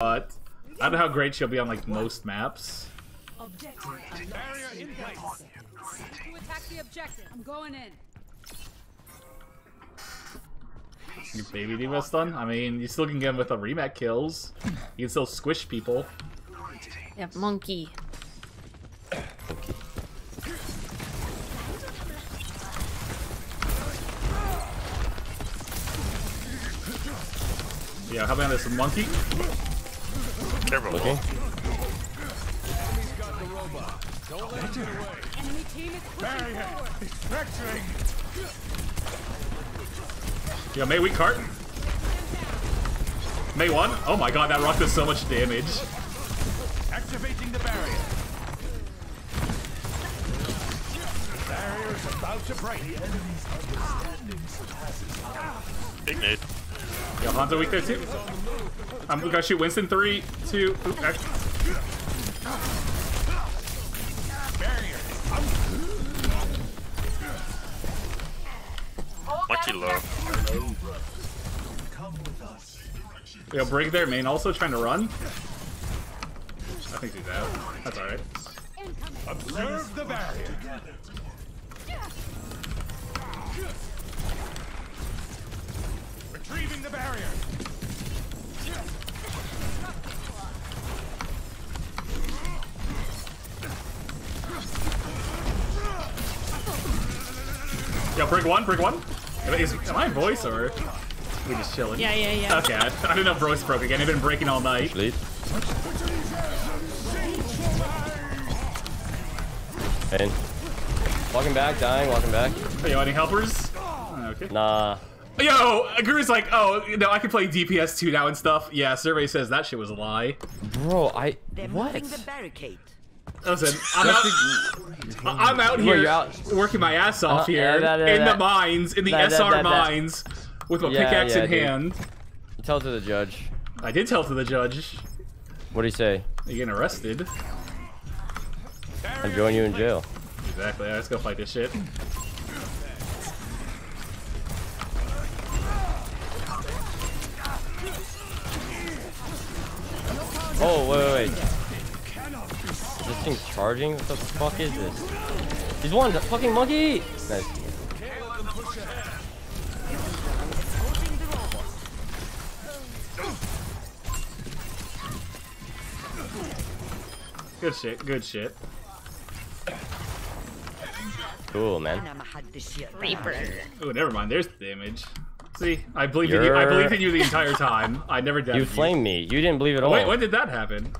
but I don't know how great she'll be on like most maps. Barrier in place. To attack the objective. I'm going in. Your baby D.Va stun? I mean, you still can get him with a remat kills. You can still squish people. Yeah, monkey. Yeah, how about this monkey? Careful. Looking. Enemy's got the robot. Don't let away. Enemy team is pushing Barrier forward. is fracturing. Yeah, May weak cart. May one. Oh my god, that rock does so much damage. Activating the barrier. The barrier is about to break. Big nade. Yeah, Hanzo weak there too. Um, I'm gonna shoot Winston. Three, two. Oop, act- Barrier is out. Low. Yeah, break there. Main also trying to run. I think he's out. That's alright. Observe the barrier. One, break one. Is, am I voice or we just chilling? Yeah, yeah, yeah. Okay, I, I didn't know if voice broke again. He'd been breaking all night. Lead. In. Walking back, dying, walking back. Yo, any helpers? Oh, Okay. Nah. Yo, Guru's like, oh, no, I can play DPS 2 now and stuff. Yeah, survey says that shit was a lie. Bro, I. They're What? Moving the barricade. Listen, I'm out, I'm out here out- working my ass off Uh, here da, da, da, in the mines, in the Da, da, SR da, da. mines, with my Yeah, pickaxe yeah, in dude. hand. Tell to the judge. I did tell to the judge, What do you say? you're getting arrested. I'm joining you in jail. Exactly, let's go fight this shit. Oh, wait, wait, wait this thing charging? What the fuck is this? He's one, fucking monkey! Nice. Good shit, good shit. Cool, man. Reaper. Never mind. There's the damage. See, I believed in you. I in you the entire time. I never doubted you. You flamed me. You didn't believe it all. Wait, when did that happen?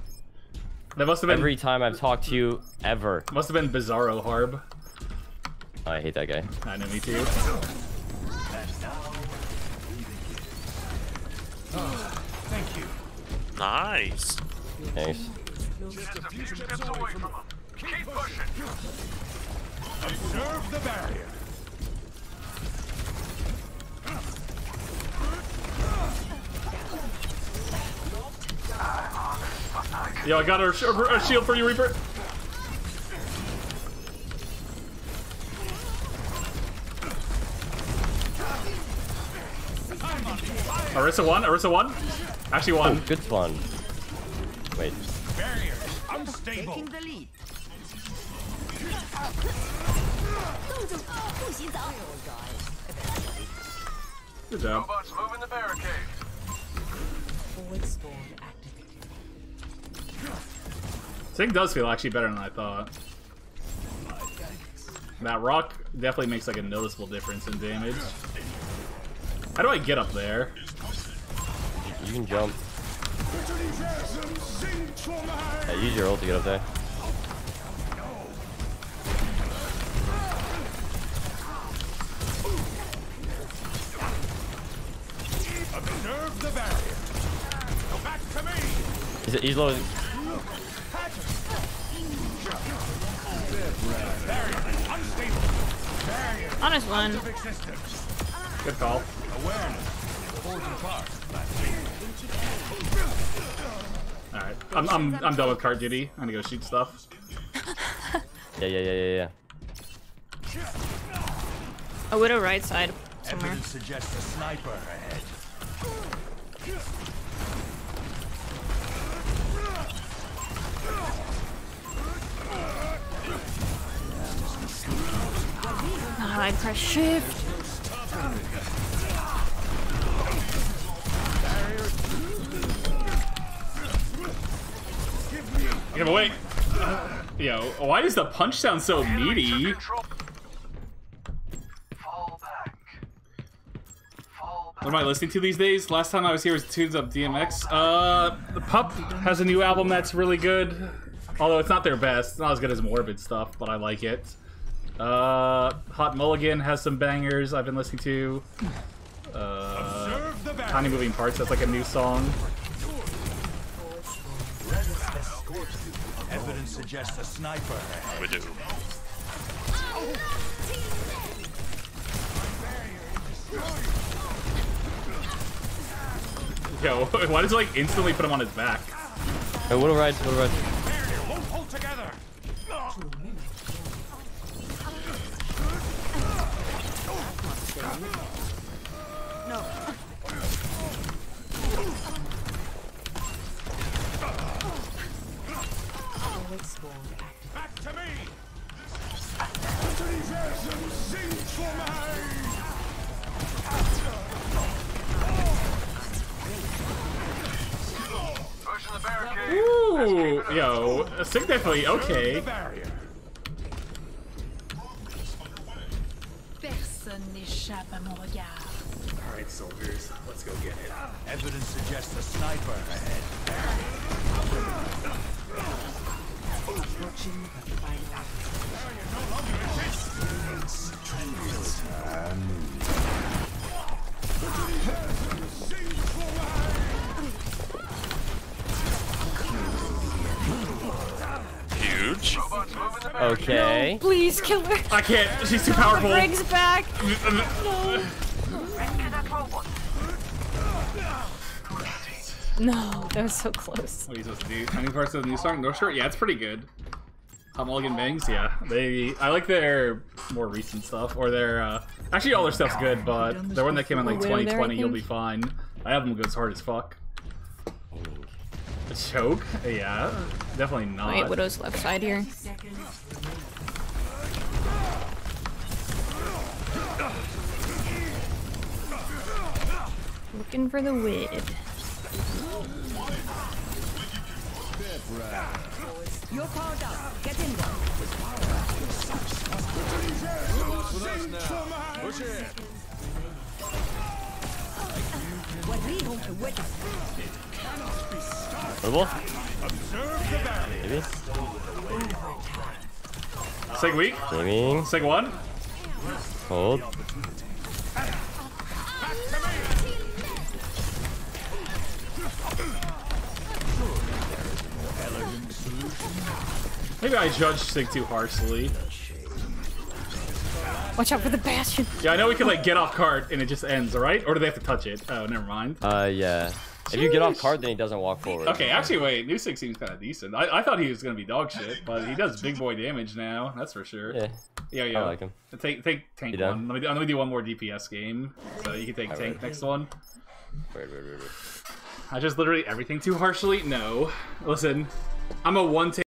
That must have been Every time I've talked to you, ever. must have been Bizarro Harb. Oh, I hate that guy. I know me too. Thank you. Nice. Thanks. Observe the barrier. Yo, I got a, sh- a shield for you, Reaper. Orisa won. Orisa won. Actually Oh, good spawn. Wait. Barrier is unstable. Taking the lead. Good job. Robots moving the barricade. Forward spawn activated. Thing does feel actually better than I thought. That rock definitely makes like a noticeable difference in damage. How do I get up there? You can jump. Yeah, use your ult to get up there. Observe the barrier. Go back to me. He's, he's low. Honest one. Good call. Awareness. Forging parts. Alright. I'm, I'm, I'm done with card duty. I'm gonna go shoot stuff. Yeah, yeah, yeah, yeah, yeah. A widow right side somewhere. Evidence suggests a sniper ahead. Side press shift. Get him away. Yo, why does the punch sound so meaty? What am I listening to these days? Last time I was here was Tunes Up DMX. Uh, the PUP has a new album that's really good. Although it's not their best. It's not as good as Morbid stuff, but I like it. Uh, Hot Mulligan has some bangers I've been listening to. Uh, Observe the barrier. Tiny Moving Parts, that's like a new song. Evidence suggests a sniper. We do. Yo, why does it like instantly put him on his back? Hey, Widow rides, Widow rides. Barrier won't Ooh, yo, significantly okay. The barrier. Personne n'échappe à mon regard. All right, soldiers, let's go get it. Evidence suggests a sniper ahead. Approaching the final. Huge. Okay. Please kill her. I can't. She's too powerful. Brig's back. No, that was so close. What are you supposed to do? Any parts of the new song? No shirt? Yeah, it's pretty good. Hot Mulligan Bangs, yeah. They, I like their more recent stuff, or their, uh, actually all their stuff's good, but the one that came in like Widow there, I 2020, you'll be fine. That album goes hard as fuck. A choke? Yeah, definitely not. Wait, Widow's left side here. Looking for the wid. You're powered up. Get in there. Push in. What we hope to witness. Widow? Observe the barrier. Maybe? Sig weak? Gaming. Sig one? Hold. Maybe I judged Sig too harshly. Watch out for the bastion. Yeah, I know we can like get off cart and it just ends, alright? Or do they have to touch it? Oh, never mind. Uh, yeah. If you get off card, then he doesn't walk forward. Okay, actually, wait. New Sig seems kind of decent. I, I thought he was gonna be dog shit, but he does big boy damage now. That's for sure. Yeah. Yeah, yeah. I like him. Take take tank You one. Let me, do, let me do one more DPS game, so you can take tank next one. Wait, wait, wait, wait. I just literally everything too harshly. No, listen, I'm a one take.